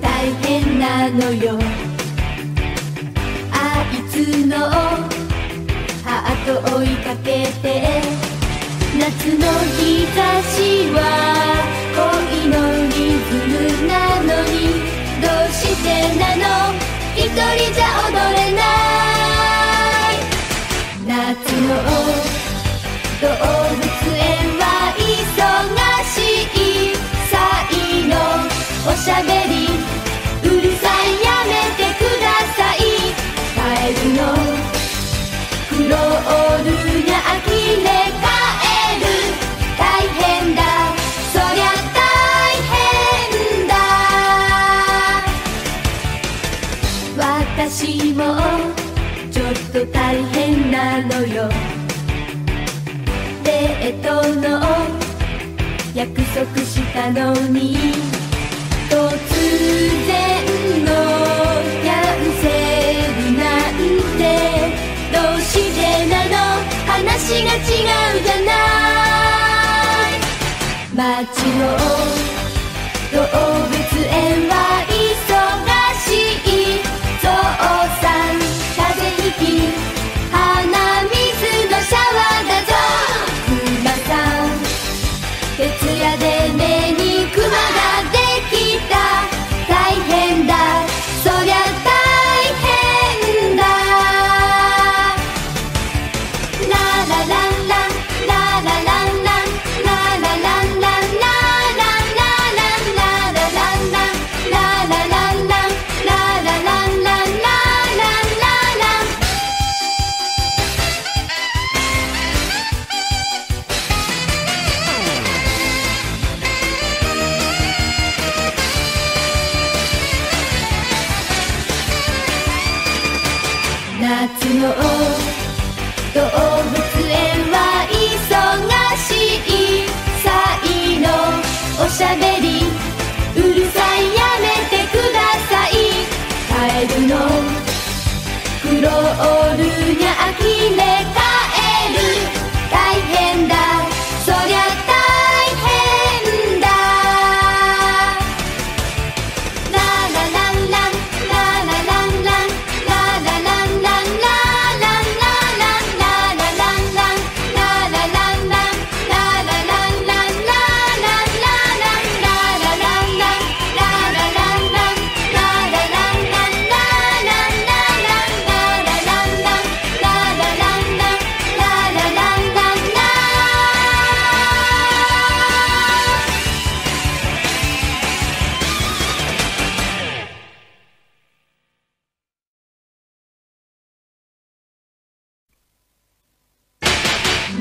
大変なのよ。あいつのハート追いかけて。夏の日差しは恋のリズムなのに。どうしてなの？一人じゃ踊れない。夏の動物ちもちょっと大変なのよ。デートの約束したのに。突然のキャンセルなんて。どうしてなの？話が違うじゃない。街の動物園はうるさいやめてください。カエルのクロールにあきれ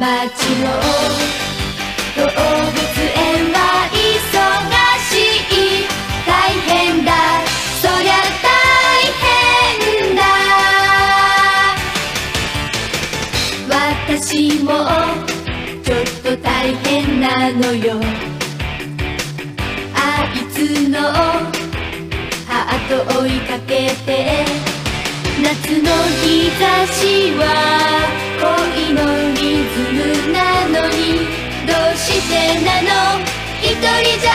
動物園は忙しい。大変だ。そりゃ大変だ。私もちょっと大変なのよ。あいつのハート追いかけて。夏の日差しは恋のの一人じゃ